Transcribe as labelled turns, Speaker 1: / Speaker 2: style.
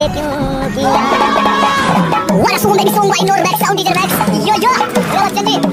Speaker 1: What a song, baby song by Norbex, sound teacher Max. Yo, yo, Robert Chandri.